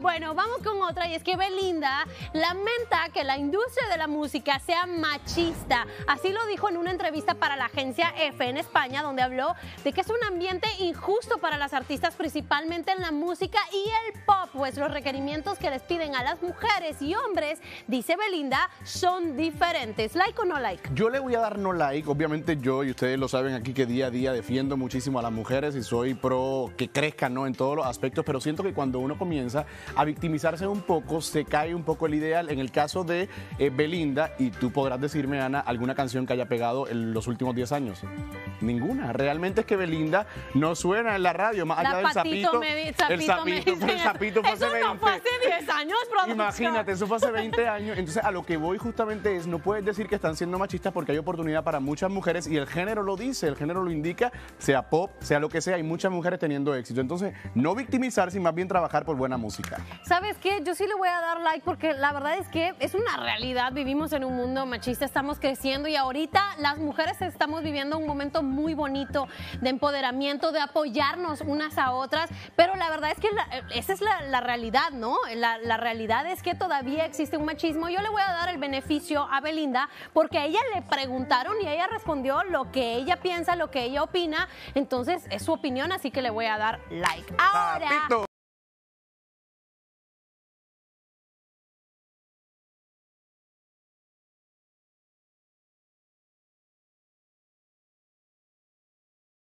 Bueno, vamos con otra y es que Belinda lamenta que la industria de la música sea machista. Así lo dijo en una entrevista para la agencia F en España, donde habló de que es un ambiente injusto para las artistas, principalmente en la música y el pop, pues los requerimientos que les piden a las mujeres y hombres, dice Belinda, son diferentes. ¿Like o no like? Yo le voy a dar no like, obviamente yo, y ustedes lo saben aquí que día a día defiendo muchísimo a las mujeres y soy pro que crezcan ¿no? en todos los aspectos, pero siento que cuando uno comienza a victimizarse un poco, se cae un poco el ideal. En el caso de eh, Belinda, y tú podrás decirme, Ana, alguna canción que haya pegado en los últimos 10 años. Ninguna. Realmente es que Belinda no suena en la radio, más allá del sapito. el sapito, el sapito fue hace 20. No fue hace 10 años, producción. Imagínate, eso fue hace 20 años. Entonces, a lo que voy justamente es, no puedes decir que están siendo machistas porque hay oportunidad para muchas mujeres y el género lo dice, el género lo indica, sea pop, sea lo que sea, hay muchas mujeres teniendo éxito. Entonces, no victimizarse y más bien trabajar por buena música. ¿Sabes qué? Yo sí le voy a dar like porque la verdad es que es una realidad. Vivimos en un mundo machista, estamos creciendo y ahorita las mujeres estamos viviendo un momento muy bonito de empoderamiento, de apoyarnos unas a otras. Pero la verdad es que esa es la, realidad, ¿no? La, realidad es que todavía existe un machismo. Yo le voy a dar el beneficio a Belinda porque a ella le preguntaron y ella respondió lo que ella piensa, lo que ella opina. Entonces es su opinión, así que le voy a dar like. Ahora.